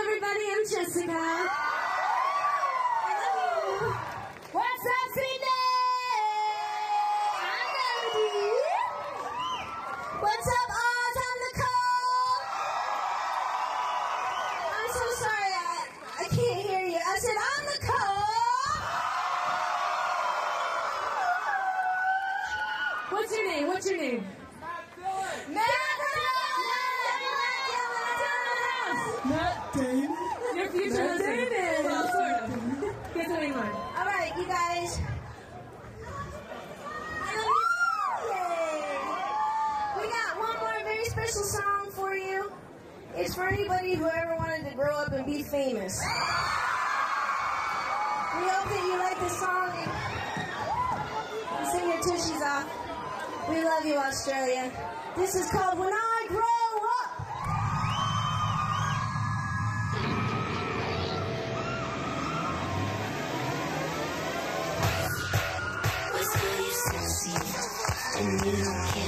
everybody. I'm Jessica. I love you. What's up, Sydney? I'm Melody. What's up, Oz? I'm Nicole. I'm so sorry. I, I can't hear you. I said, I'm Nicole. What's your name? What's your name? It's for anybody who ever wanted to grow up and be famous. We hope that you like the song and sing your tushies off. We love you, Australia. This is called When I Grow. Yeah.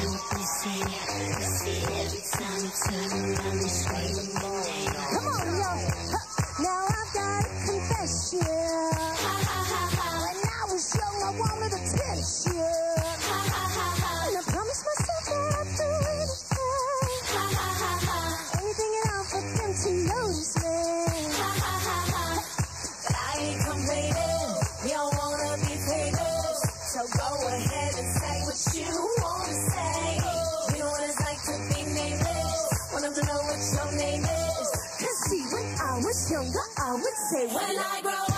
younger, I would say when I grow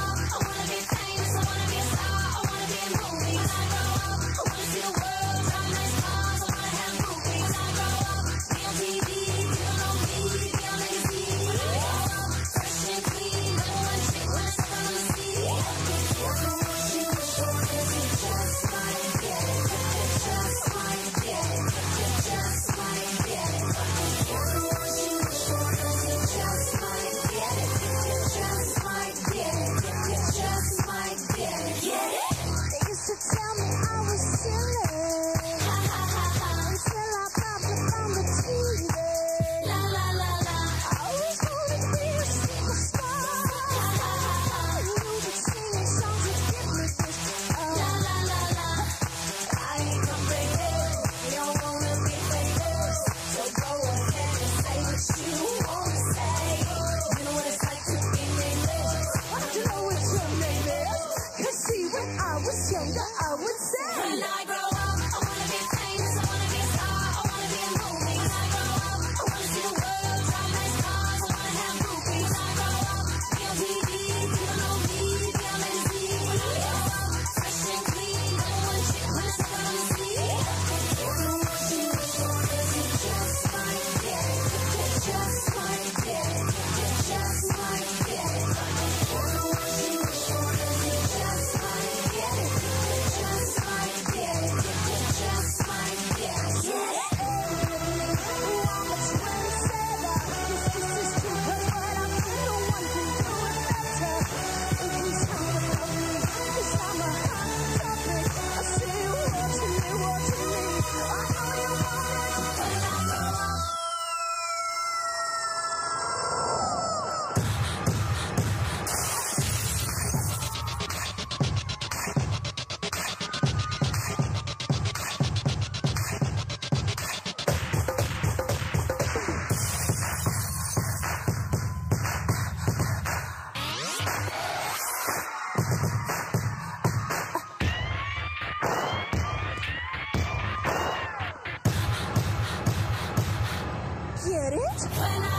i